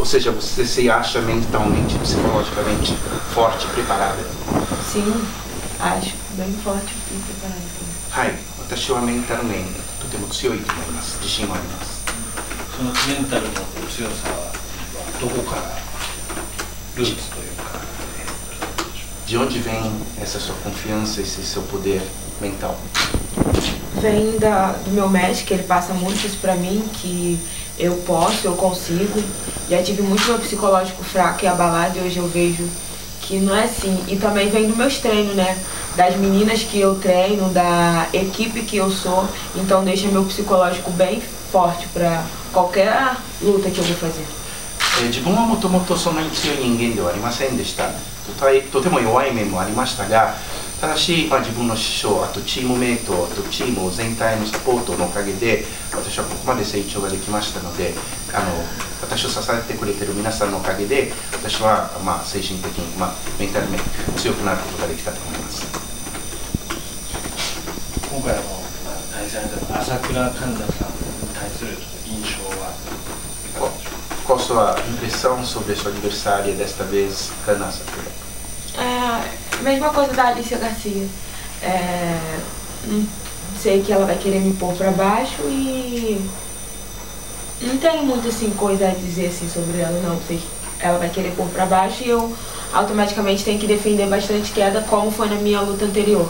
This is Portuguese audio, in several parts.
Ou seja, você se acha mentalmente, psicologicamente forte, preparada? Sim, acho bem forte e preparada. はい、私はメンタル面とても強いと思います。自信はあります。そのメンタルの強さはどこからルーツというか De onde vem essa sua confiança, esse seu poder mental? Vem da, do meu médico, ele passa muito isso pra mim, que eu posso, eu consigo. Já tive muito meu psicológico fraco e abalado e hoje eu vejo que não é assim. E também vem dos meus treinos, né? Das meninas que eu treino, da equipe que eu sou. Então deixa meu psicológico bem forte pra qualquer luta que eu vou fazer. えー自分はもともとそんなに強い人間ではありませんでしたとたいとても弱い面もありましたが ただし、まあ、自分の師匠あとチームメイトあとチーム全体のサポートのおかげで私はここまで成長ができましたのであの私を支えてくれてる皆さんのおかげで私は、まあ、精神的に、まあ、メンタル面強くなることができたと思います今回の対戦での朝倉環奈さんに対する印象は qual sua impressão sobre sua adversária desta vez, Kana Sakura? É, mesma coisa da Alicia Garcia. É, hum, sei que ela vai querer me pôr pra baixo e não tenho muito assim coisa a dizer assim sobre ela não. Sei que ela vai querer pôr pra baixo e eu automaticamente tenho que defender bastante queda como foi na minha luta anterior.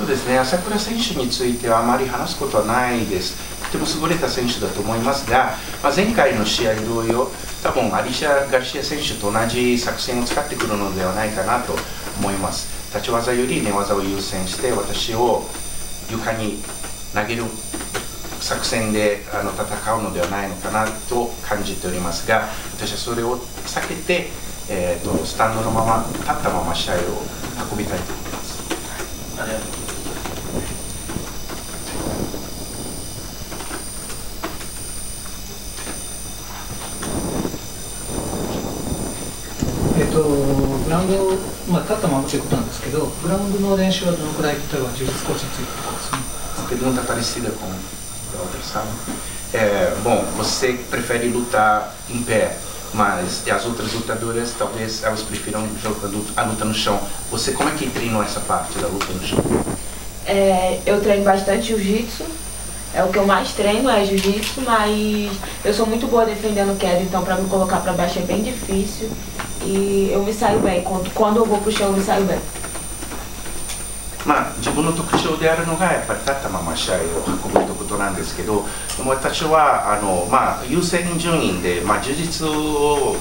そうですね、朝倉選手についてはあまり話すことはないです。とても優れた選手だと思いますが、まあ、前回の試合同様、多分アリシャ・ガルシア選手と同じ作戦を使ってくるのではないかなと 思います。立ち技より寝技を優先して、私を床に投げる作戦であの戦うのではないのかなと感じておりますが、私はそれを避けて、えー、とスタンドのまま、立ったまま試合を運びたいと思います。ありラウンド、まあ、立ったままということなんですけど、グラウンドの練習はどのくらい、例えば充実コーチについてとかですね、 Uma pergunta parecida com a outra sala. É, bom, você prefere lutar em pé, mas as outras lutadoras talvez elas prefiram jogando a luta no chão. Você como é que treinou essa parte da luta no chão? É, eu treino bastante jiu-jitsu. É o que eu mais treino é jiu-jitsu, mas eu sou muito boa defendendo queda, então pra me colocar pra baixo é bem difícil. E eu me saio bem. Quando, quando eu vou pro chão eu me saio bem. まあ自分の特徴であるのがやっぱり立ったまま試合を運ぶということなんですけど、私はあのまあ優先順位でまあ充実を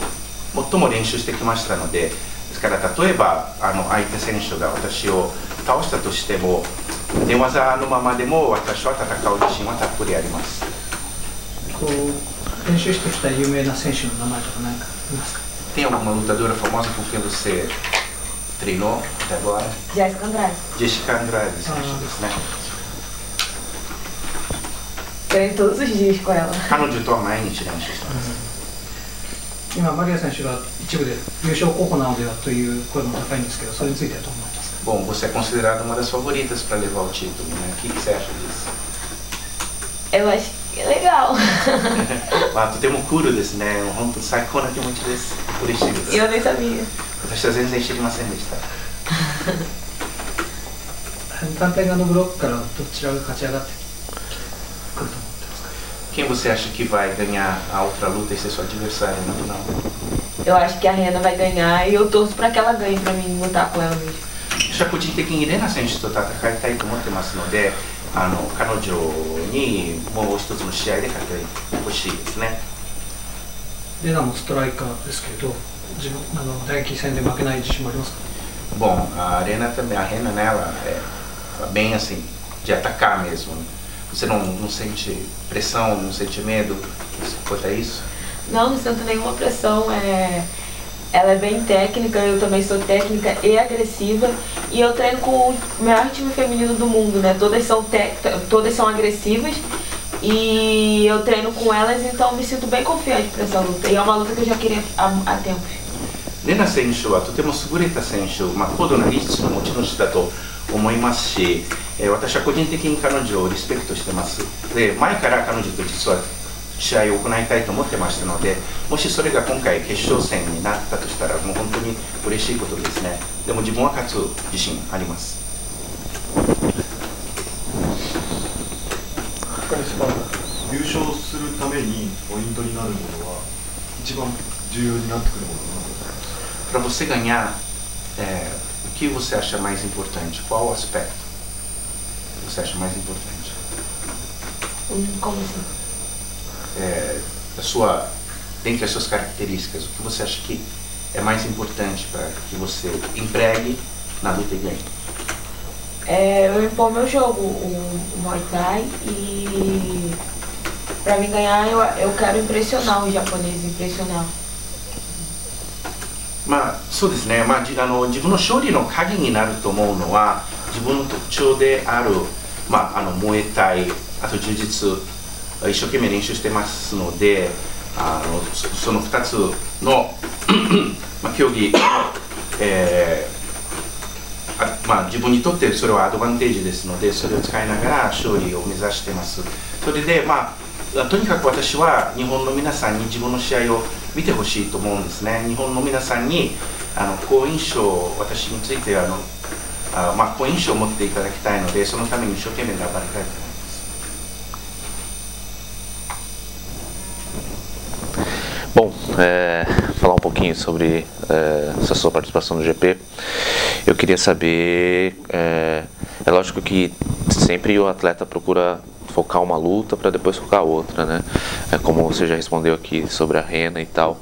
最も練習してきましたので、ですから例えばあの相手選手が私を倒したとしても寝技のままでも私は戦う自信はたっぷりあります。こう練習してきた有名な選手の名前とか何かいますか Tem alguma lutadora famosa com quem você treinou até agora? Jéssica Andrade. Jessica Andrade,選手ですね。 Treino todos os dias com ela. 彼女とは毎日練習してます。今、マリア選手が一部で優勝候補なのではという声も高いんですけど、それについてはどう思いますか Bom, você é considerada uma das favoritas para levar o título, né? O que, que você acha disso? Eu acho que é legal. まあ、とてもクールですね。本当最高な気持ちです。嬉しいです。 eu nem sabia. 私は全然知りませんでした。反対側のブロックからどちらが勝ち上がってくると思ってますか Quem você acha que vai ganhar a outra luta e ser sua adversária no final? Eu acho que a Rena vai ganhar e eu torço pra que ela ganhe pra mim lutar com ela mesmo. 私は個人的にレナ選手と戦いたいと思ってますので、 あの彼女にもう一つの試合で勝ってほしいですね。レナもストライカーですけれど、自分あの打撃戦で負けない自信もありますか Bom, a Arena também, a Rena nela é bem assim, de atacar mesmo. né? Você não, não sente pressão, não sente medo quanto a isso? Não, não sinto nenhuma pressão. É... Ela é bem técnica, eu também sou técnica e agressiva. E eu treino com o maior time feminino do mundo, né? Todas são, te... Todas são agressivas. E eu treino com elas, então me sinto bem confiante para essa luta. E é uma luta que eu já queria há, há tempos. レナ選手はとても優れた選手、まあ、高度な技術の持ち主だと思いますし、えー私は個人的に彼女をリスペクトしてますで前から彼女と実は 試合を行いたいと思ってましたのでもしそれが今回決勝戦になったとしたらもう本当に嬉しいことですねでも自分は勝つ自信あります優勝するためにポイントになるものは一番重要になってくるものは Para você ganhar, é, o que você acha mais importante? Qual aspecto você acha mais importante? Como assim? É, da sua, dentre as suas características, o que você acha que é mais importante para que você empregue na luta e ganhe? É, eu impor meu jogo, o, o Muay Thai, e pra mim ganhar eu, eu quero impressionar os japoneses, impressionar. まあそうですね、まあ、じあの自分の勝利の鍵になると思うのは自分の特徴である、まあ、あの燃えたいあと充実 一生懸命練習してますのであのその2つの まあ競技の、えーあまあ、自分にとってそれはアドバンテージですのでそれを使いながら勝利を目指してます。それでまあとにかく私は日本の皆さんに自分の試合を見てほしいと思うんですね。日本の皆さんにあの好印象私についてあのあ、まあ、好印象を持っていただきたいのでそのために一生懸命頑張りたいと思います。Bom, é, falar um pouquinho sobre é, essa sua participação no GP. Eu queria saber, é, é lógico que sempre o atleta procura focar uma luta para depois focar outra, né? É como você já respondeu aqui sobre a Rena e tal.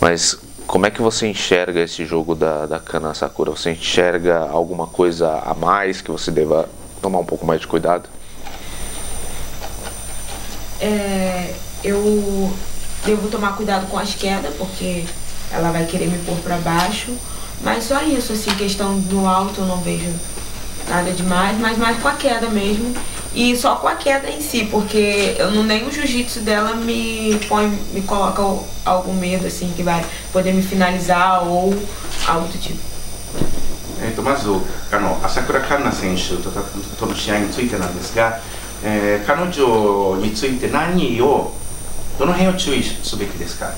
Mas como é que você enxerga esse jogo da, da Kana Sakura? Você enxerga alguma coisa a mais que você deva tomar um pouco mais de cuidado? É, eu devo tomar cuidado com as quedas, porque ela vai querer me pôr pra baixo. Mas só isso, assim, questão do alto eu não vejo nada demais, mas mais com a queda mesmo. E só com a queda em si, porque eu não nem o jiu-jitsu dela me põe, me coloca o- algum medo, assim, que vai poder me finalizar ou algo do tipo. えー、とまずあの朝倉環奈選手ととの試合についてなんですが、えー彼女について何を どの辺を注意すべきですか？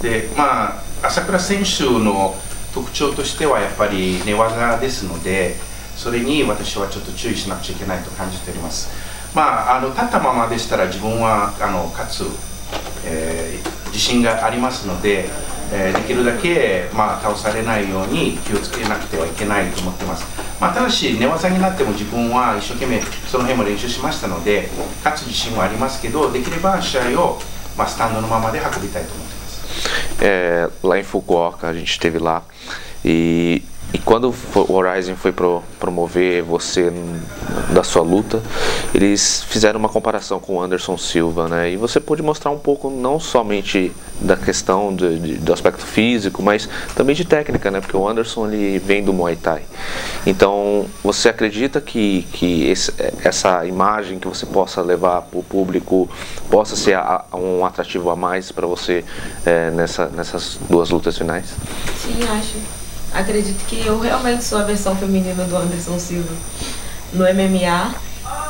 でまあ朝倉選手の特徴としてはやっぱり寝技ですのでそれに私はちょっと注意しなくちゃいけないと感じております。まああの立ったままでしたら自分はあの勝つ、えー自信がありますので、えーできるだけ、まあ、倒されないように気をつけなくてはいけないと思ってます、まあ、ただし寝技になっても自分は一生懸命その辺も練習しましたので勝つ自信はありますけどできれば試合を、まあ、スタンドのままで運びたいと思ってます É, lá em Fukuoka a gente esteve lá e, e quando o Horizon foi pro, promover você da sua luta, eles fizeram uma comparação com o Anderson Silva, né? E você pôde mostrar um pouco não somente da questão de- de- do aspecto físico, mas também de técnica, né? Porque o Anderson ele vem do Muay Thai. Então, você acredita que, que esse- essa imagem que você possa levar para o público possa ser a- a- um atrativo a mais para você eh, nessa, nessas duas lutas finais? Sim, acho acredito que eu realmente sou a versão feminina do Anderson Silva no MMA.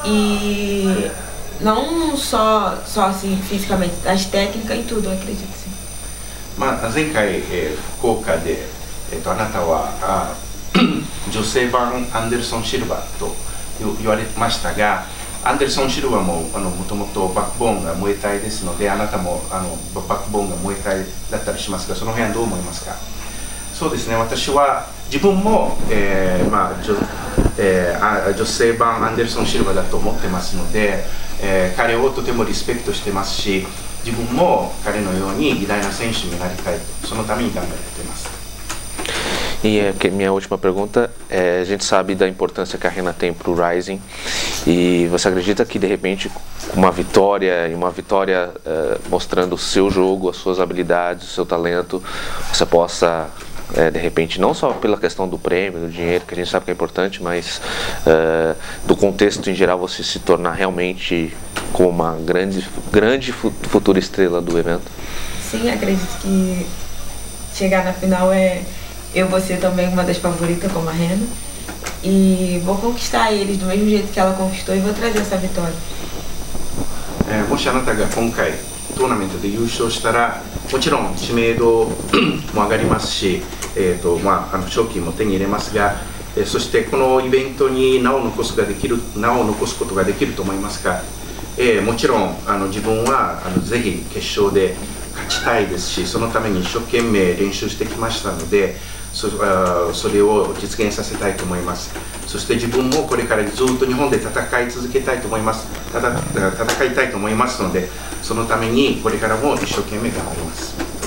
E não só, só assim fisicamente, as técnicas e tudo, acredito sim. Mas vem cá, Kokade, Tonatawa, a José Van Anderson Silva, to 言われましたが、アンデルソン・シルバもともとバックボーンが燃えたいですので、あなたもあのバックボーンが燃えたいだったりしますが、その辺はどう思いますかそうですね私は自分も、えーまあ女えーあ女性版アンデルソン・シルバーだと思ってますので、えー彼をとてもリスペクトしてますし自分も彼のように偉大な選手になりたいとそのために頑張っています E é que minha última pergunta é, a gente sabe da importância que a Rena tem para o Rising e você acredita que de repente com uma vitória e uma vitória eh, mostrando o seu jogo, as suas habilidades, o seu talento, você possa eh, de repente não só pela questão do prêmio, do dinheiro que a gente sabe que é importante, mas eh, do contexto em geral você se tornar realmente como uma grande grande fu- futura estrela do evento? Sim, acredito que chegar na final é eu vou ser também uma das favoritas como a Rena. E vou conquistar eles do mesmo jeito que ela conquistou e vou trazer essa vitória. えーもしあなたが今回 トーナメントで優勝したらもちろん知名度も上がりますし、 えーとまあ、あの賞金も手に入れますが、えーそしてこのイベントに名を残すができる名を残すことができると思いますが、えーもちろんあの自分はあのぜひ決勝で勝ちたいですしそのために一生懸命練習してきましたのでそあそれを実現させたいと思います。そして自分もこれからずっと日本で戦い続けたいと思います。ただ戦いたいと思いますのでそのためにこれからも一生懸命頑張ります。